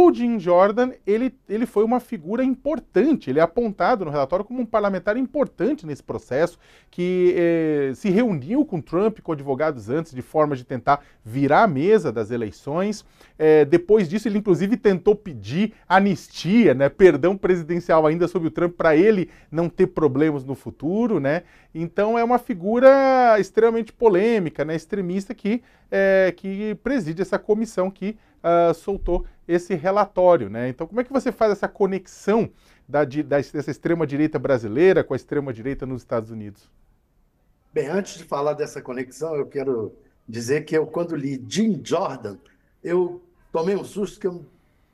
O Jim Jordan, ele, ele foi uma figura importante, ele é apontado no relatório como um parlamentar importante nesse processo, que eh, se reuniu com Trump, com advogados antes, de forma de tentar virar a mesa das eleições. Eh, depois disso, ele inclusive tentou pedir anistia, né, perdão presidencial ainda sobre o Trump, para ele não ter problemas no futuro, né? Então é uma figura extremamente polêmica, né, extremista, que, eh, que preside essa comissão que uh, soltou esse relatório. Né? Então, como é que você faz essa conexão da, da, dessa extrema-direita brasileira com a extrema-direita nos Estados Unidos? Bem, antes de falar dessa conexão, eu quero dizer que eu, quando li Jim Jordan, eu tomei um susto que eu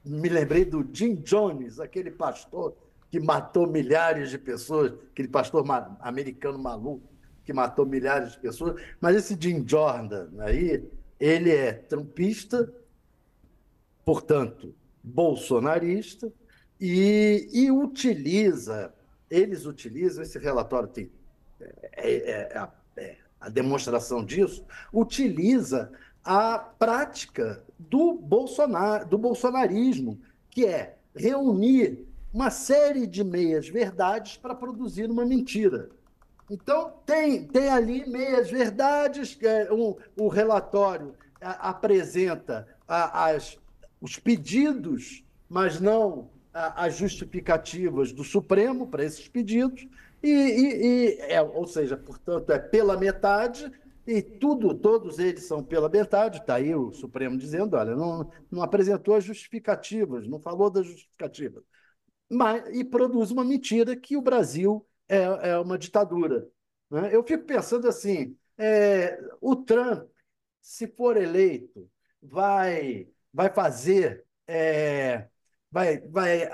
me lembrei do Jim Jones, aquele pastor que matou milhares de pessoas, aquele pastor americano maluco que matou milhares de pessoas. Mas esse Jim Jordan aí, ele é trumpista, portanto, bolsonarista, e, e utiliza, eles utilizam, esse relatório tem é, é, é, é, a demonstração disso, utiliza a prática do, Bolsonar, do bolsonarismo, que é reunir uma série de meias-verdades para produzir uma mentira. Então, tem, tem ali meias-verdades, é, um, o relatório apresenta as os pedidos, mas não as justificativas do Supremo para esses pedidos, e, e, e é, ou seja, portanto, é pela metade, e tudo, todos eles são pela metade, está aí o Supremo dizendo, olha, não, não apresentou as justificativas, não falou das justificativas, mas, e produz uma mentira que o Brasil é, é uma ditadura. Né? Eu fico pensando assim, é, o Trump, se for eleito, vai vai fazer, é, vai, vai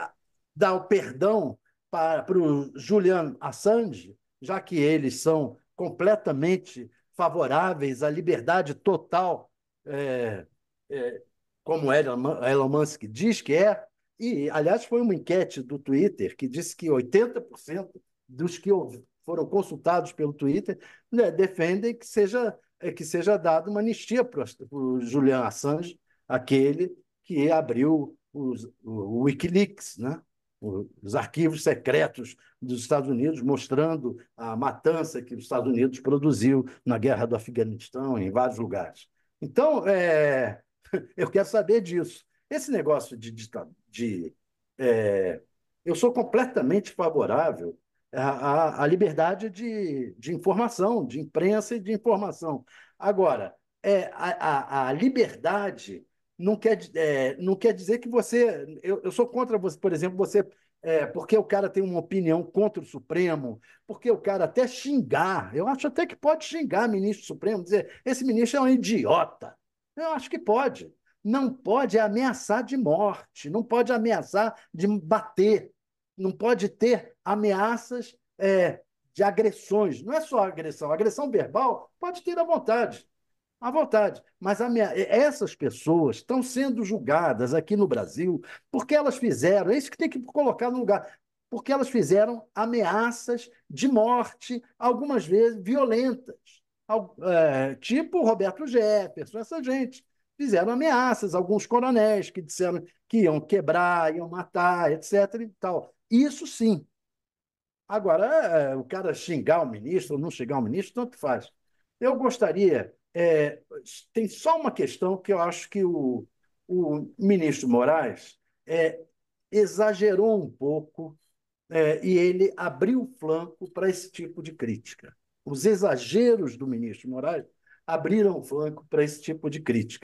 dar o perdão para, para o Julian Assange, já que eles são completamente favoráveis à liberdade total, é, é, como Elon, Musk diz que é. E, aliás, foi uma enquete do Twitter que disse que 80% dos que foram consultados pelo Twitter né, defendem que seja, que seja dada uma anistia para o Julian Assange, aquele que abriu os, o Wikileaks, né? os arquivos secretos dos Estados Unidos, mostrando a matança que os Estados Unidos produziu na guerra do Afeganistão, em vários lugares. Então, é, eu quero saber disso. Esse negócio de. de, de é, eu sou completamente favorável à, à liberdade de, de informação, de imprensa e de informação. Agora, é, a, a, a liberdade não quer, é, não quer dizer que você. Eu, eu sou contra você, por exemplo, você. É, porque o cara tem uma opinião contra o Supremo, porque o cara até xingar, eu acho até que pode xingar ministro Supremo, dizer esse ministro é um idiota. Eu acho que pode. Não pode ameaçar de morte, não pode ameaçar de bater, não pode ter ameaças é, de agressões. Não é só agressão, agressão verbal pode ter à vontade à vontade. Mas minha, essas pessoas estão sendo julgadas aqui no Brasil porque elas fizeram, é isso que tem que colocar no lugar, porque elas fizeram ameaças de morte, algumas vezes violentas, é, tipo Roberto Jefferson, essa gente. Fizeram ameaças, alguns coronéis que disseram que iam quebrar, iam matar, etc. E tal. Isso sim. Agora, é, o cara xingar o ministro ou não xingar o ministro, tanto faz. Eu gostaria é, tem só uma questão que eu acho que o, o ministro Moraes é, exagerou um pouco é, e ele abriu o flanco para esse tipo de crítica. Os exageros do ministro Moraes abriram o flanco para esse tipo de crítica.